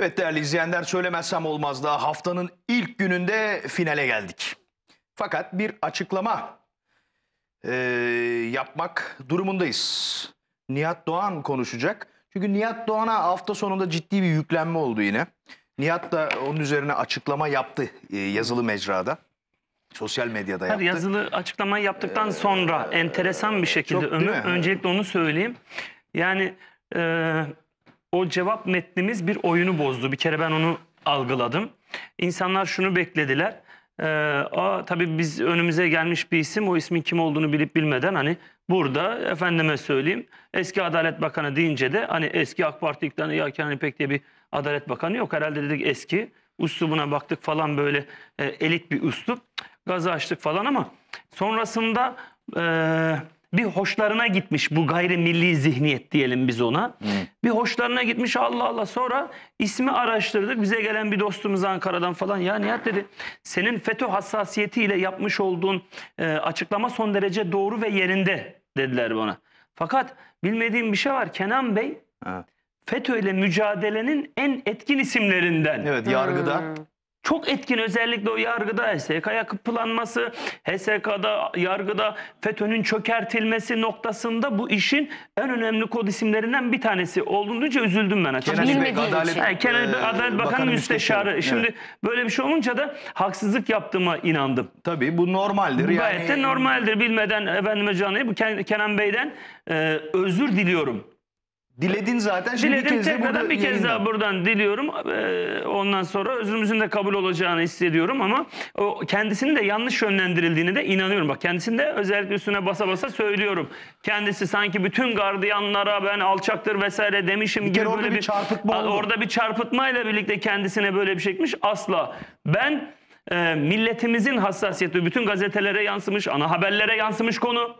Evet değerli izleyenler söylemezsem olmaz daha haftanın ilk gününde finale geldik. Fakat bir açıklama eee, yapmak durumundayız. Nihat Doğan konuşacak. Çünkü Nihat Doğan'a hafta sonunda ciddi bir yüklenme oldu yine. Nihat da onun üzerine açıklama yaptı eee, yazılı mecrada. Sosyal medyada Tabii yaptı. yazılı açıklamayı yaptıktan sonra enteresan bir şekilde Çok Ömür, öncelikle onu söyleyeyim. Yani e, o cevap metnimiz bir oyunu bozdu. Bir kere ben onu algıladım. İnsanlar şunu beklediler. E, aa, tabii biz önümüze gelmiş bir isim o ismin kim olduğunu bilip bilmeden hani burada efendime söyleyeyim eski Adalet Bakanı deyince de hani eski AK Parti iktidarı ya Kenan İpek diye bir Adalet Bakanı yok. Herhalde dedik eski. Üslubuna baktık falan böyle e, elit bir üslup. Gazı açtık falan ama sonrasında e, bir hoşlarına gitmiş bu gayrimilli zihniyet diyelim biz ona. Bir hoşlarına gitmiş Allah Allah sonra ismi araştırdık. Bize gelen bir dostumuz Ankara'dan falan ya Nihat dedi senin FETÖ hassasiyetiyle yapmış olduğun e, açıklama son derece doğru ve yerinde dediler bana. Fakat bilmediğim bir şey var Kenan Bey Evet. FETÖ ile mücadelenin en etkin isimlerinden. Evet yargıda. Hmm. Çok etkin özellikle o yargıda HSK'ya kapılanması, HSK'da yargıda FETÖ'nün çökertilmesi noktasında bu işin en önemli kod isimlerinden bir tanesi olduğunu duyunca üzüldüm ben açıkçası. Kenan İpek Bilmediği Adalet, için. Yani Kenan İpek eee, Adalet Bakanı, Müsteşarı. Müsteşarı. Şimdi Evet. böyle bir şey olunca da haksızlık yaptığıma inandım. Tabii bu normaldir. Bu yani, gayet de normaldir. Bilmeden efendime canıyı bu Ken- Kenan Bey'den e, özür diliyorum. Diledin zaten. Şimdi Diledim bir kez de tekrardan burada bir kez yayında. daha buradan diliyorum. Ee, ondan sonra özrümüzün de kabul olacağını hissediyorum ama o kendisinin de yanlış yönlendirildiğini de inanıyorum. Bak kendisinin de özellikle üstüne basa basa söylüyorum. Kendisi sanki bütün gardiyanlara ben alçaktır vesaire demişim Bir gibi orada böyle bir çarpıtma oldu. Orada bir çarpıtmayla birlikte kendisine böyle bir şey çekmiş. Asla. Ben e, milletimizin hassasiyeti bütün gazetelere yansımış, ana haberlere yansımış konu.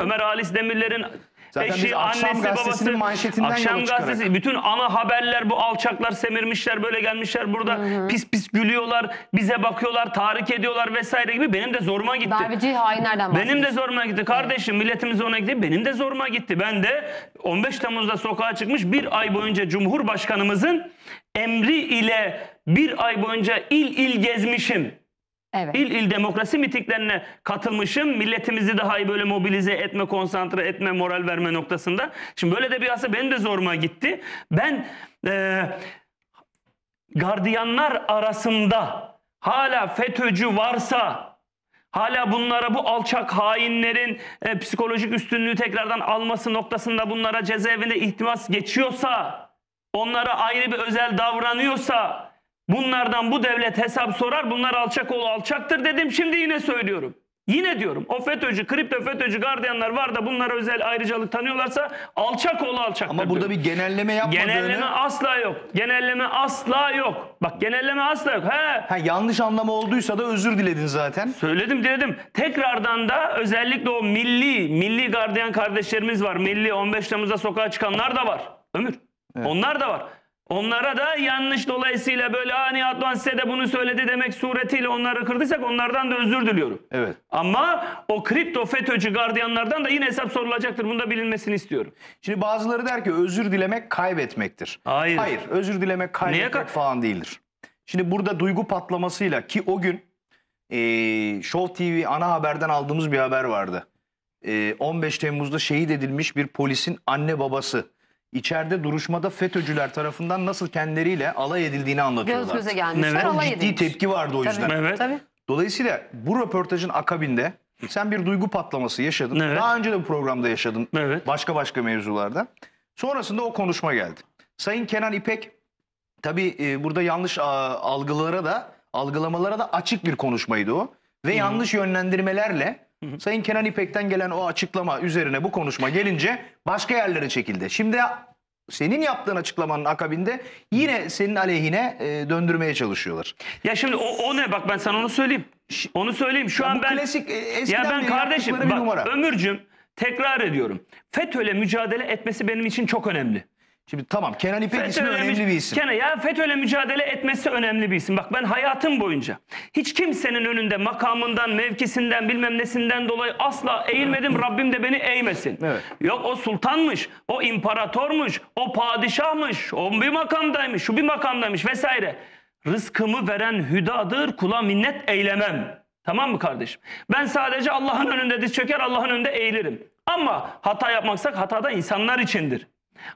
Ömer Halis Demirler'in Zaten biz eşi, Akşam annesi, Gazetesi'nin babası. manşetinden Akşam yola çıkarak. gazetesi bütün ana haberler bu alçaklar semirmişler böyle gelmişler burada pis pis gülüyorlar bize bakıyorlar tahrik ediyorlar vesaire gibi benim de zoruma gitti. Darbeci hainlerden. Benim de zoruma gitti. Kardeşim milletimiz zoruna gitti. Benim de zoruma gitti. Ben de 15 Temmuz'da sokağa çıkmış bir ay boyunca Cumhurbaşkanımızın emri ile bir ay boyunca il il gezmişim. Evet. İl il demokrasi mitinglerine katılmışım. Milletimizi daha iyi böyle mobilize etme, konsantre etme, moral verme noktasında. Şimdi böyle de bir aslında benim de zoruma gitti. Ben e, gardiyanlar arasında hala FETÖ'cü varsa hala bunlara bu alçak hainlerin e, psikolojik üstünlüğü tekrardan alması noktasında bunlara cezaevinde ihtimas geçiyorsa onlara ayrı bir özel davranıyorsa bunlardan bu devlet hesap sorar bunlar alçak oğlu alçaktır dedim şimdi yine söylüyorum. Yine diyorum o FETÖ'cü, kripto FETÖ'cü gardiyanlar var da bunlara özel ayrıcalık tanıyorlarsa alçak oğlu alçaktır Ama burada diyorum. bir genelleme yapmadığını... Genelleme asla yok. Genelleme asla yok. Bak genelleme asla yok. He. Ha, yanlış anlama olduysa da özür diledin zaten. Söyledim diledim. Tekrardan da özellikle o milli, milli gardiyan kardeşlerimiz var. Milli 15 Temmuz'da sokağa çıkanlar da var. Ömür. Onlar da var. Onlara da yanlış dolayısıyla böyle Aa Nihat Doğan size de bunu söyledi demek suretiyle onları kırdıysak onlardan da özür diliyorum. Evet. Ama o kripto FETÖ'cü gardiyanlardan da yine hesap sorulacaktır. Bunu da bilinmesini istiyorum. Şimdi bazıları der ki özür dilemek kaybetmektir. Hayır. Hayır, özür dilemek kaybetmek ka- falan değildir. Şimdi burada duygu patlamasıyla ki o gün eee Show TV ana haberden aldığımız bir haber vardı. Eee, 15 Temmuz'da şehit edilmiş bir polisin anne babası. İçeride duruşmada FETÖ'cüler tarafından nasıl kendileriyle alay edildiğini Göz anlatıyorlar. göze gelmişler Evet. alay Ciddi edilmiş. tepki vardı o yüzden. Tabii. Evet. Tabii. Dolayısıyla bu röportajın akabinde sen bir duygu patlaması yaşadın. Evet. Daha önce de bu programda yaşadın. Evet. Başka başka mevzularda. Sonrasında o konuşma geldi. Sayın Kenan İpek tabii e, burada yanlış algılara da algılamalara da açık bir konuşmaydı o. Ve yanlış yönlendirmelerle Sayın Kenan İpek'ten gelen o açıklama üzerine bu konuşma gelince başka yerlere çekildi. Şimdi senin yaptığın açıklamanın akabinde yine senin aleyhine e, döndürmeye çalışıyorlar. Ya şimdi o, o ne bak ben sana onu söyleyeyim. Onu söyleyeyim şu Ya an bu ben klasik e, eskiden ya ben kardeşim numara. bak Ömürcüm tekrar ediyorum. FETÖ'yle mücadele etmesi benim için çok önemli. Şimdi tamam Kenan İpek ismi FETÖ'yle önemli bir isim. Gene ya FETÖ'yle mücadele etmesi önemli bir isim. Bak ben hayatım boyunca hiç kimsenin önünde makamından, mevkisinden, bilmem nesinden dolayı asla eğilmedim. Rabbim de beni eğmesin. Evet. Yok o sultanmış, o imparatormuş, o padişahmış, o bir makamdaymış, şu bir makamdaymış vesaire. Rızkımı veren hüdadır, kula minnet eylemem. Tamam mı kardeşim? Ben sadece Allah'ın önünde diz çöker, Allah'ın önünde eğilirim. Ama hata yapmaksak hata da insanlar içindir.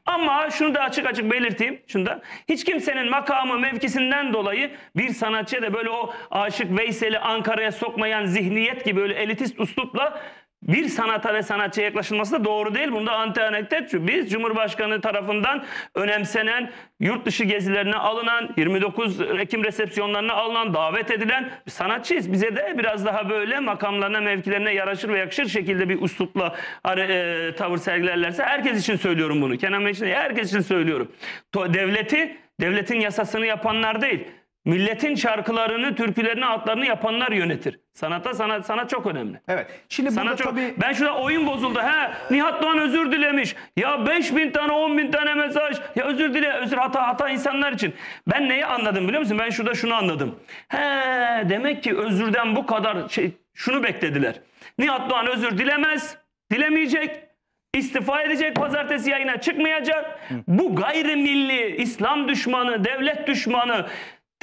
Ama şunu da açık açık belirteyim. Şunda hiç kimsenin makamı mevkisinden dolayı bir sanatçıya da böyle o aşık Veysel'i Ankara'ya sokmayan zihniyet gibi öyle elitist üslupla bir sanata ve sanatçıya yaklaşılması da doğru değil. Bunda anti anekdot. Çünkü Biz Cumhurbaşkanı tarafından önemsenen, yurt dışı gezilerine alınan, 29 Ekim resepsiyonlarına alınan, davet edilen sanatçıyız. Bize de biraz daha böyle makamlarına, mevkilerine yaraşır ve yakışır şekilde bir üslupla hare- e, tavır sergilerlerse herkes için söylüyorum bunu. Kenan Bey için herkes için söylüyorum. Devleti, devletin yasasını yapanlar değil. Milletin şarkılarını, türkülerini, atlarını yapanlar yönetir. Sanata sanat sanat çok önemli. Evet. Şimdi burada Sana çok, tabii ben şurada oyun bozuldu. He, Nihat Doğan özür dilemiş. Ya 5 bin tane 10 bin tane mesaj. Ya özür dile. Özür hata hata insanlar için. Ben neyi anladım biliyor musun? Ben şurada şunu anladım. He, demek ki özürden bu kadar şey şunu beklediler. Nihat Doğan özür dilemez. Dilemeyecek. istifa edecek. Pazartesi yayına çıkmayacak. Bu gayrimilli, İslam düşmanı, devlet düşmanı,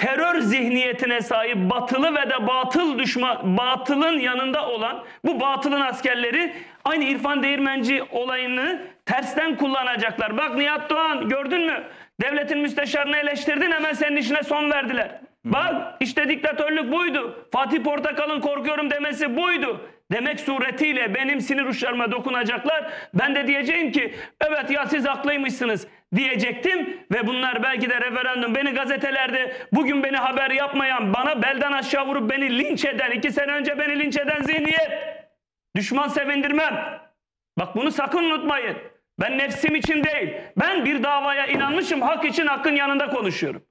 terör zihniyetine sahip batılı ve de batıl düşman, batılın yanında olan bu batılın askerleri aynı İrfan Değirmenci olayını tersten kullanacaklar. Bak Nihat Doğan gördün mü? Devletin müsteşarını eleştirdin hemen senin işine son verdiler. Bak işte diktatörlük buydu. Fatih Portakal'ın korkuyorum demesi buydu. Demek suretiyle benim sinir uçlarıma dokunacaklar. Ben de diyeceğim ki evet ya siz haklıymışsınız diyecektim ve bunlar belki de referandum beni gazetelerde bugün beni haber yapmayan bana belden aşağı vurup beni linç eden iki sene önce beni linç eden zihniyet düşman sevindirmem. Bak bunu sakın unutmayın. Ben nefsim için değil. Ben bir davaya inanmışım. Hak için hakkın yanında konuşuyorum.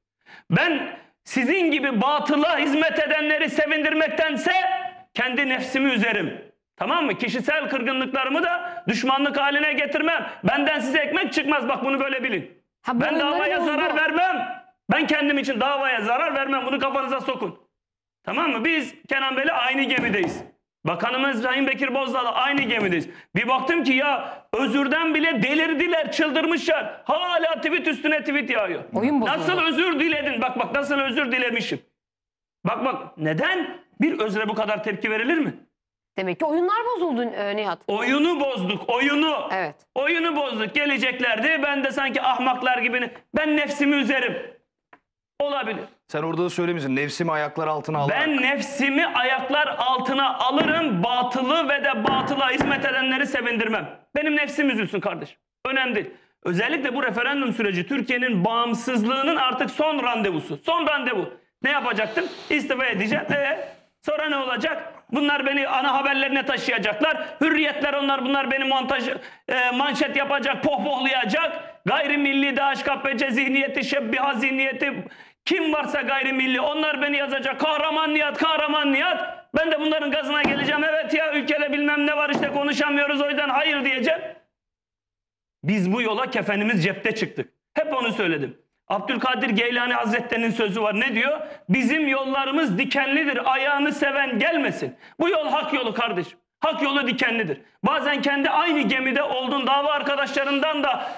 Ben sizin gibi batıla hizmet edenleri sevindirmektense kendi nefsimi üzerim. Tamam mı? Kişisel kırgınlıklarımı da düşmanlık haline getirmem. Benden size ekmek çıkmaz. Bak bunu böyle bilin. Ha, Ben davaya bozdu. zarar vermem. Ben kendim için davaya zarar vermem. Bunu kafanıza sokun. Tamam mı? Biz Kenan Bey'le aynı gemideyiz. Bakanımız Sayın Bekir Bozdağ'la aynı gemideyiz. Bir baktım ki ya özürden bile delirdiler, çıldırmışlar. Hala tweet üstüne tweet yağıyor. Oyun bozuldu. Nasıl özür diledin? Bak bak nasıl özür dilemişim. Bak bak neden bir özre bu kadar tepki verilir mi? Demek ki oyunlar bozuldu e, Nihat. Oyunu bozduk, oyunu. Evet. Oyunu bozduk. Geleceklerdi. Ben de sanki ahmaklar gibi ben nefsimi üzerim. Olabilir. sen orada da söylemişsin nefsimi ayaklar altına alarak. Ben nefsimi ayaklar altına alırım. Batılı ve de batıla hizmet edenleri sevindirmem. Benim nefsim üzülsün kardeşim. Önemli değil. Özellikle bu referandum süreci Türkiye'nin bağımsızlığının artık son randevusu. Son randevu. Ne yapacaktım? İstifa edeceğim. E, sonra ne olacak? Bunlar beni ana haberlerine taşıyacaklar. Hürriyetler onlar bunlar beni montaj e, manşet yapacak, pohpohlayacak. Gayrimilli DHKPC zihniyeti, şebbiha zihniyeti kim varsa gayrimilli onlar beni yazacak. Kahraman Nihat, kahraman Nihat. Ben de bunların gazına geleceğim. Evet ya ülkede bilmem ne var işte konuşamıyoruz o yüzden hayır diyeceğim. Biz bu yola kefenimiz cepte çıktık. Hep onu söyledim. Abdülkadir Geylani Hazretleri'nin sözü var. Ne diyor? Bizim yollarımız dikenlidir. Ayağını seven gelmesin. Bu yol hak yolu kardeşim. Hak yolu dikenlidir. Bazen kendi aynı gemide olduğun dava arkadaşlarından da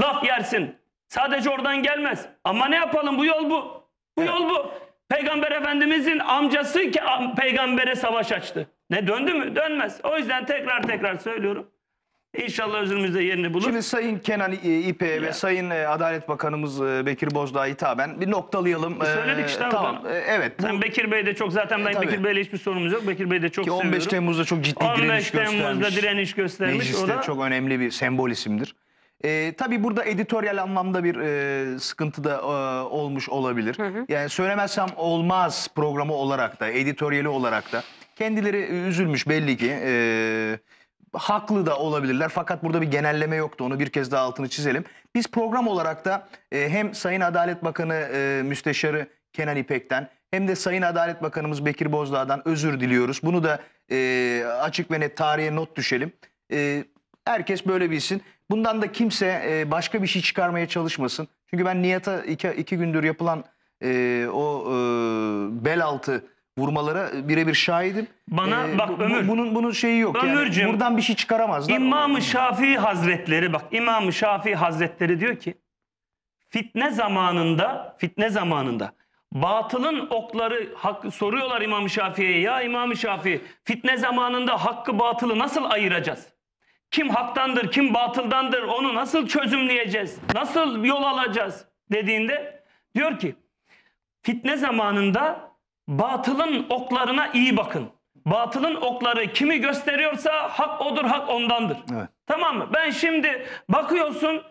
laf yersin. Sadece oradan gelmez. Ama ne yapalım? Bu yol bu. Bu yol bu. Peygamber Efendimizin amcası ki am- peygambere savaş açtı. Ne döndü mü? Dönmez. O yüzden tekrar tekrar söylüyorum. İnşallah özümüzde yerini bulur. Şimdi Sayın Kenan İ- İpek'e ve Sayın e, Adalet Bakanımız e, Bekir Bozdağ'a hitaben bir noktalayalım. söyledik Ee, işte Tamam. ben. e, Evet. Bu Sen Bekir Bey de çok zaten ben Tabii. Bekir Bey'le hiçbir sorunumuz yok. Bekir Bey de çok ki 15 seviyorum. Temmuz'da çok ciddi 15 direniş Temmuz'da göstermiş. direniş göstermiş. Mecliste O da çok önemli bir sembol isimdir. Ee, tabii burada editoryal anlamda bir e, sıkıntı da e, olmuş olabilir. Yani söylemezsem olmaz programı olarak da, editoryali olarak da kendileri üzülmüş belli ki. E, haklı da olabilirler fakat burada bir genelleme yoktu. Onu bir kez daha altını çizelim. Biz program olarak da e, hem Sayın Adalet Bakanı e, Müsteşarı Kenan İpek'ten hem de Sayın Adalet Bakanımız Bekir Bozdağ'dan özür diliyoruz. Bunu da e, açık ve net tarihe not düşelim. E, herkes böyle bilsin. Bundan da kimse e, başka bir şey çıkarmaya çalışmasın. Çünkü ben Nihat'a iki, iki gündür yapılan e, o e, bel altı vurmalara birebir şahidim. Bana E, bak bu- Ömür. bunun bunun şeyi yok. Yani Ömürcüğüm, buradan bir şey çıkaramazlar. İmam-ı Şafii Hazretleri bak İmam-ı Şafii Hazretleri diyor ki fitne zamanında fitne zamanında batılın okları hak, soruyorlar İmam-ı Şafii'ye ya İmam-ı Şafii fitne zamanında hakkı batılı nasıl ayıracağız? Kim haktandır, kim batıldandır onu nasıl çözümleyeceğiz? Nasıl yol alacağız? dediğinde diyor ki fitne zamanında batılın oklarına iyi bakın. Batılın okları kimi gösteriyorsa hak odur, hak ondandır. Evet. Tamam mı? Ben şimdi bakıyorsun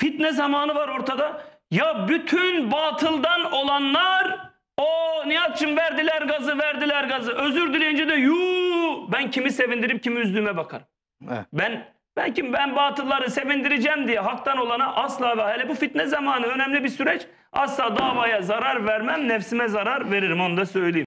fitne zamanı var ortada. Ya bütün batıldan olanlar o Nihat'cığım verdiler gazı verdiler gazı. Özür dileyince de yuu ben kimi sevindirip kimi üzdüğüme bakarım. Evet. Ben ben kim ben batılları sevindireceğim diye haktan olana asla ve hele bu fitne zamanı önemli bir süreç. Asla davaya zarar vermem, nefsime zarar veririm onu da söyleyeyim.